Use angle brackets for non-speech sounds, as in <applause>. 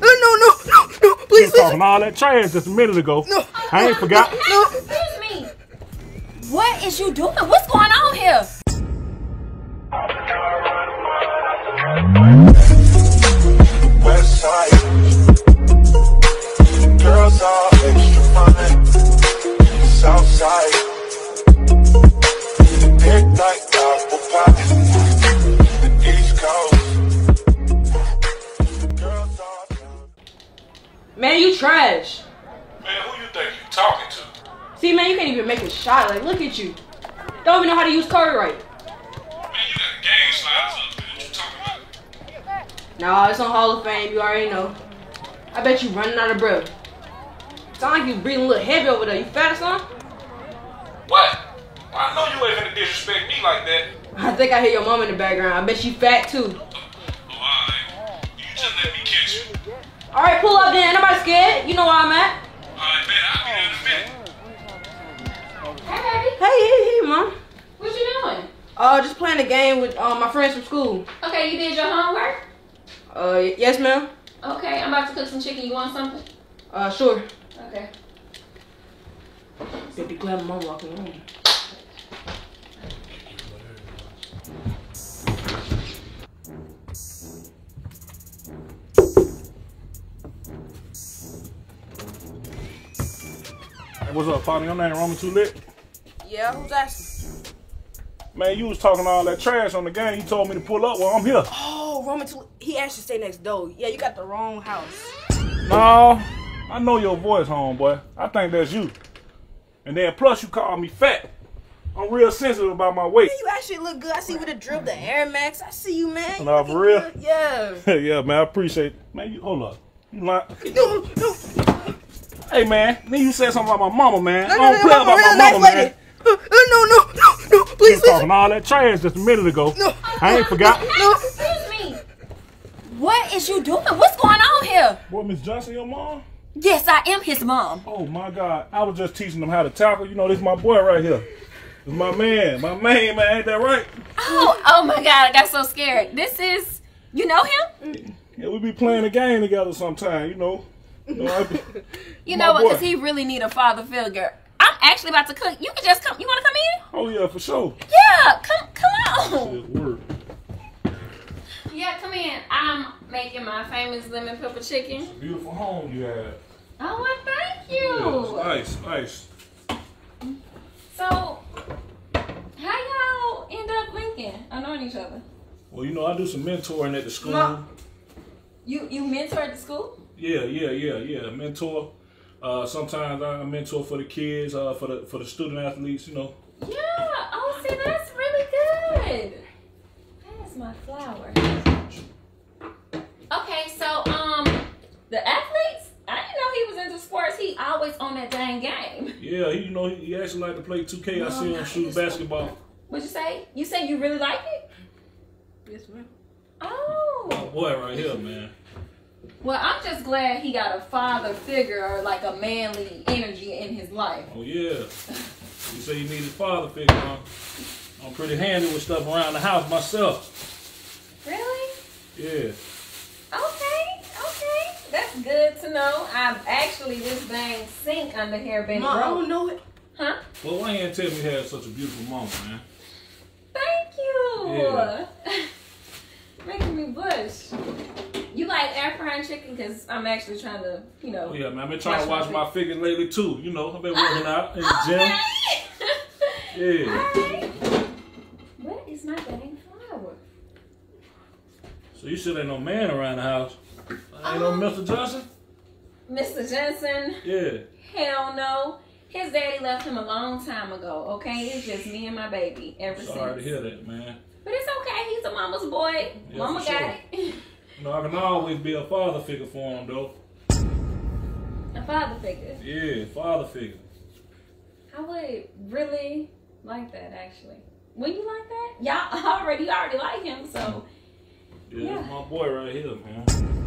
No, no, no, no, You please, was please. talking all that trash just a minute ago. No. I ain't forgot. No. Excuse me. What is you doing? What's going on here? West side. Girls are See, man, you can't even make a shot. Like, look at you. Don't even know how to use code right. Man, you got gang sliders up, man. What you talking about? Nah, it's on Hall of Fame. You already know. I bet you running out of breath. Sound like you breathing a little heavy over there. You fat or something? What? Well, I know you ain't gonna disrespect me like that. I think I hear your mom in the background. I bet she fat too. Oh, alright. You just let me catch you. All right, pull up then. Ain't nobody scared. You know where I'm at. Uh, just playing a game with um, my friends from school. Okay, you did your homework? Uh, y- yes, ma'am. Okay, I'm about to cook some chicken. You want something? Uh, sure. Okay. Better be glad my mom walking in. Hey, what's up, partner? Your name Roman Too Lit? Yeah, who's asking? Man, you was talking all that trash on the game. You told me to pull up. Well, I'm here. Oh, Roman, he asked you to stay next door. Yeah, you got the wrong house. No, I know your voice, homeboy. I think that's you. And then plus you called me fat. I'm real sensitive about my weight. Man, you actually look good. I see you with the drip, the Air Max. I see you, man. You Nah, for real? good. Yeah. <laughs> yeah, man, I appreciate it. Man, you hold up. You <laughs> no, no, hey man, then you said something about my mama, man. no, I don't no, play a about my nice mama, lady. Man. Uh, uh, no, no, no, no, You please, was please. talking all that trash just a minute ago. No. I ain't forgot. No. Excuse me. What is you doing? What's going on here? What, Miss Johnson, your mom? Yes, I am his mom. Oh my God, I was just teaching them how to tackle. You know, this is my boy right here. This is my man, my man, man. Ain't that right? Oh, oh my God! I got so scared. This is, you know him? Yeah, we be playing a game together sometime. You know. You know, I be- <laughs> You know what? boy. Because he really need a father figure. Actually about to cook. You can just come. You want to come in? oh yeah, for sure. Yeah, come, come on. Yeah, come in. I'm making my famous lemon pepper chicken. Beautiful home you have. Oh, well, thank Yeah, you. nice, nice. So, how y'all end up linking knowing each other? Well, you know, I do some mentoring at the school. You you mentor at the school? Yeah, yeah, yeah, yeah. Mentor. Uh, sometimes I mentor for the kids, uh, for the for the student athletes. You know. Yeah. Oh, see, that's really good. That's my flour. Okay, so um, the athletes. I didn't know he was into sports. He always on that dang game. Yeah, he, you know, he, he actually like to play 2K. I see him shoot basketball. What'd you say? You say you really like it? Yes, ma'am. Oh. My boy right here, man. Well, I'm just glad he got a father figure or like a manly energy in his life. Oh yeah. You say you need a father figure, huh? I'm pretty handy with stuff around the house myself. Really? Yeah. Okay, okay. That's good to know. I've actually this dang sink under here been Mom, I don't know it. Huh? Well, why you ain't tell me you had such a beautiful mama, man? Thank you. Yeah. <laughs> Making me blush. Like air frying chicken? Because I'm actually trying to, you know. Oh yeah, man. I've been trying to Watch my my figure lately too. You know, I've been working out in the gym. <laughs> Okay. Yeah. Alright. What is my dang flour? So you still ain't no man around the house? Ain't no Um, Mr. Johnson? Mr. Jensen? Yeah. Hell no. His daddy left him a long time ago, okay? It's just me and my baby ever Sorry to hear that, man. But it's okay. He's a mama's boy. Yeah, Mama got sure. it. <laughs> You know, I can always be a father figure for him, though. a father figure. Yeah, father figure. I would really like that, actually. Would you like that? Y'all <laughs> already, you already like him, so. Yeah, Yeah. my boy right here, man.